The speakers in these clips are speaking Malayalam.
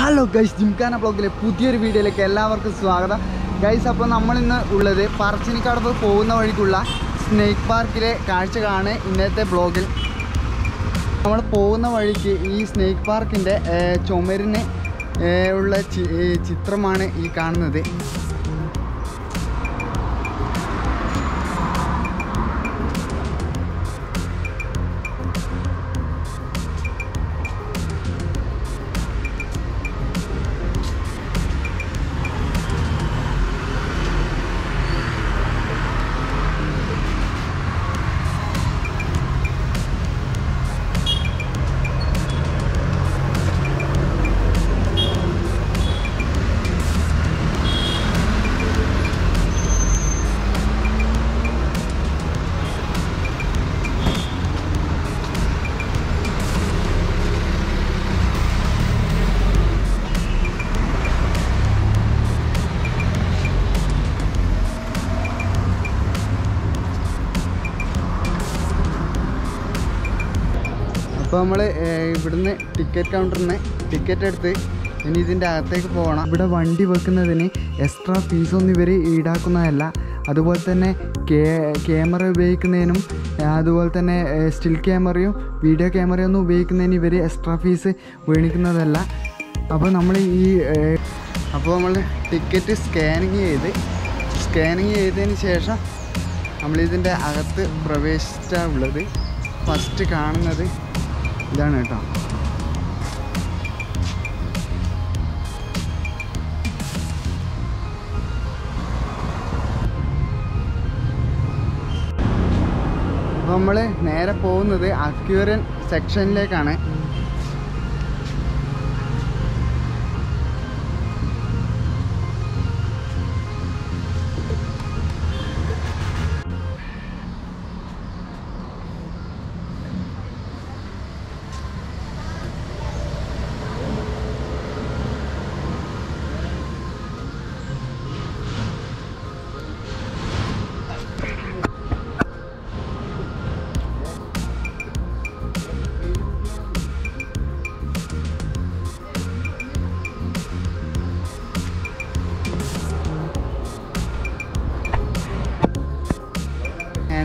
ഹലോ ഗൈസ് ജിംഖാന ബ്ലോഗിലെ പുതിയൊരു വീഡിയോയിലേക്ക് എല്ലാവർക്കും സ്വാഗതം. ഗൈസ് അപ്പോൾ നമ്മളിന്ന് ഉള്ളത് പറച്ചിനിക്കടവ് പോകുന്ന വഴിക്കുള്ള സ്നേക്ക് പാർക്കിലെ കാഴ്ചകളാണ് ഇന്നത്തെ ബ്ലോഗിൽ നമ്മൾ പോകുന്ന വഴിക്ക് ഈ സ്നേക്ക് പാർക്കിന്റെ ചുമരിന് ഉള്ള ചിത്രമാണ് ഈ കാണുന്നത്. നമ്മൾ ഇവിടുന്ന് ടിക്കറ്റ് കൗണ്ടറിൽ നിന്ന് ടിക്കറ്റ് എടുത്ത് ഇനി ഇതിന്റെ അകത്തേക്ക് പോകണം. ഇവിടെ വണ്ടി വെക്കുന്നതിന് എക്സ്ട്രാ ഫീസൊന്നും ഇവർ ഈടാക്കുന്നതല്ല. അതുപോലെ തന്നെ ക്യാമറ ഉപയോഗിക്കുന്നതിനും അതുപോലെ തന്നെ സ്റ്റിൽ ക്യാമറയും വീഡിയോ ക്യാമറയും ഒന്നും ഉപയോഗിക്കുന്നതിന് ഇവർ എക്സ്ട്രാ ഫീസ് മേടിക്കുന്നതല്ല അപ്പോൾ നമ്മൾ ഈ അപ്പോൾ നമ്മൾ ടിക്കറ്റ് സ്കാനിങ് ചെയ്ത് സ്കാനിങ് ചെയ്തതിന് ശേഷം നമ്മളിതിന്റെ അകത്ത് പ്രവേശിച്ചിട്ടുള്ളത് ഫസ്റ്റ് കാണുന്നത് ഇതാണ് കേട്ടോ. നമ്മൾ നേരെ പോകുന്നത് അക്യൂറൻ സെക്ഷനിലേക്കാണ്.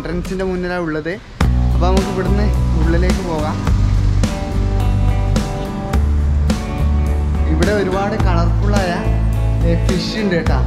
എൻട്രൻസിന്റെ മുന്നിലാണ് ഉള്ളത്. അപ്പോൾ നമുക്ക് ഇവിടുന്ന് ഉള്ളിലേക്ക് പോകാം. ഇവിടെ ഒരുപാട് കളർഫുള്ളായ ഫിഷ് ഉണ്ട് കേട്ടോ.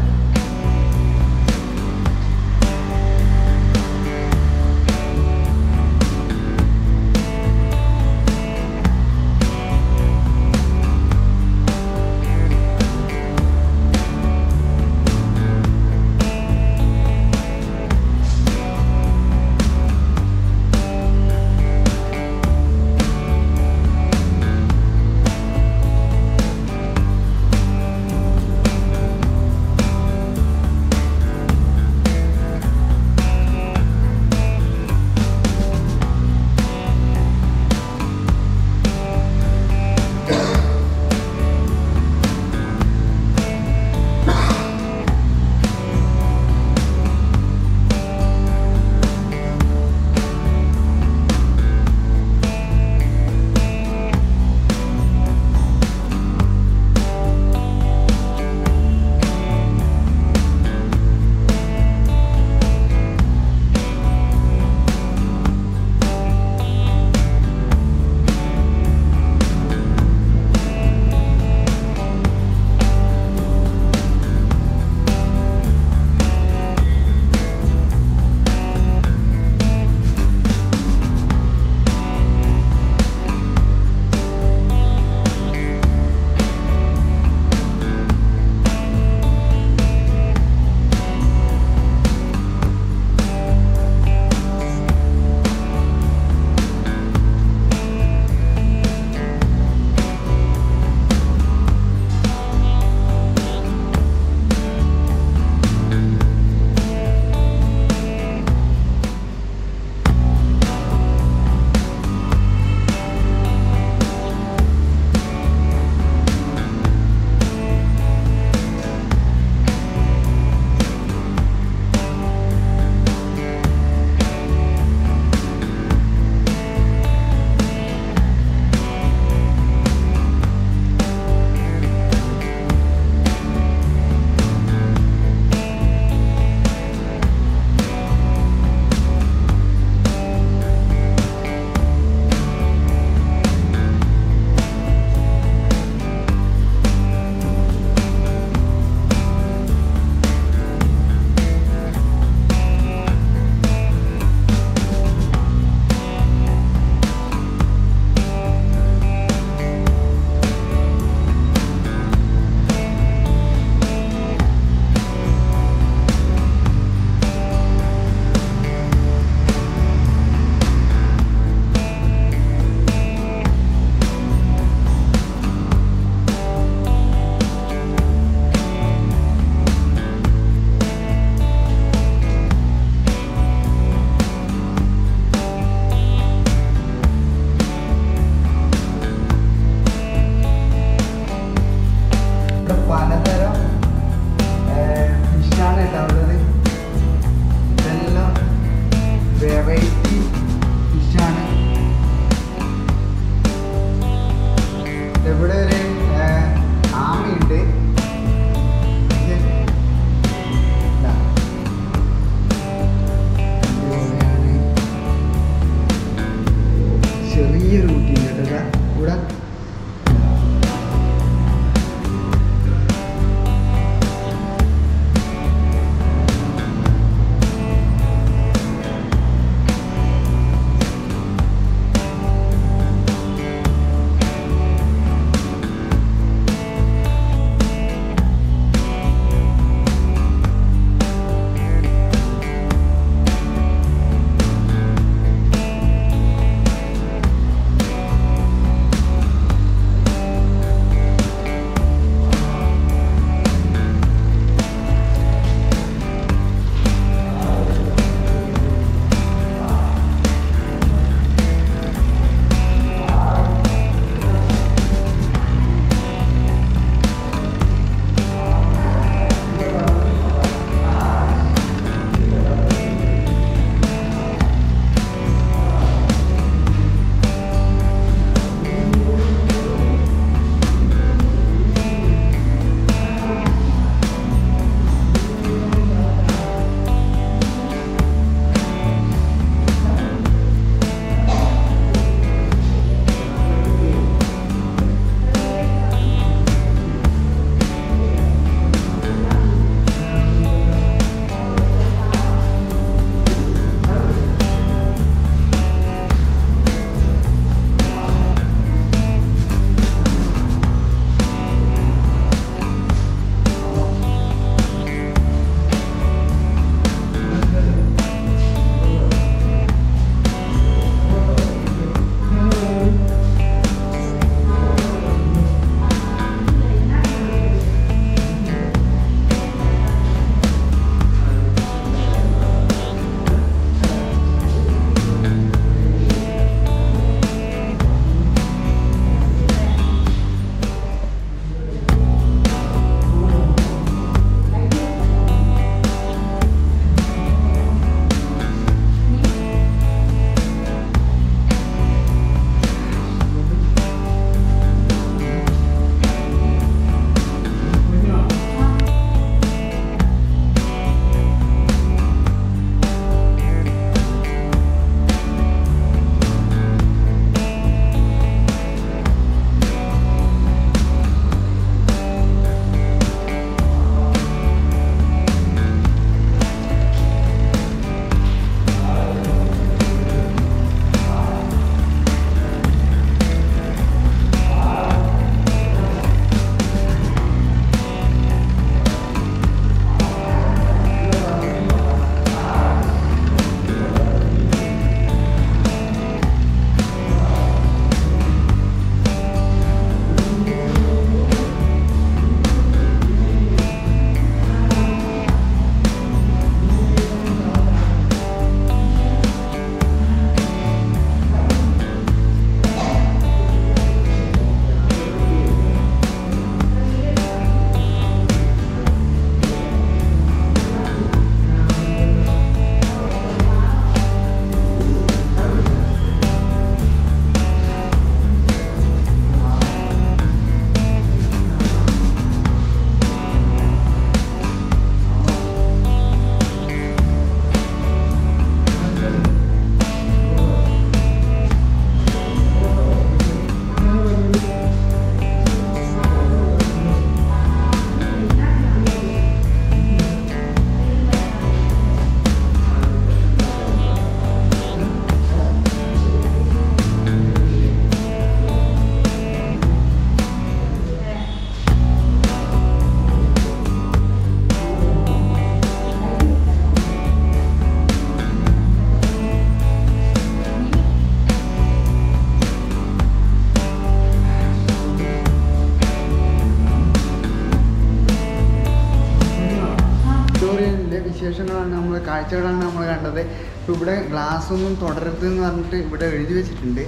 കാഴ്ചകളാണ് നമ്മൾ കാഴ്ചകളാണ് നമ്മൾ കണ്ടത്. ഇപ്പോൾ ഇവിടെ ഗ്ലാസ് ഒന്നും തുടരരുത് എന്ന് പറഞ്ഞിട്ട് ഇവിടെ എഴുതി വെച്ചിട്ടുണ്ട്.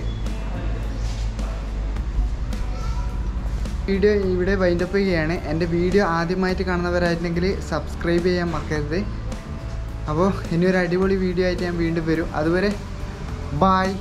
വീഡിയോ ഇവിടെ വൈൻഡപ്പ് ചെയ്യുകയാണ്. എന്റെ വീഡിയോ ആദ്യമായിട്ട് കാണുന്നവരായിട്ടുണ്ടെങ്കിൽ സബ്സ്ക്രൈബ് ചെയ്യാൻ മറക്കരുത്. അപ്പോൾ ഇനി ഒരു അടിപൊളി വീഡിയോ ആയിട്ട് ഞാൻ വീണ്ടും വരും. അതുവരെ ബായ്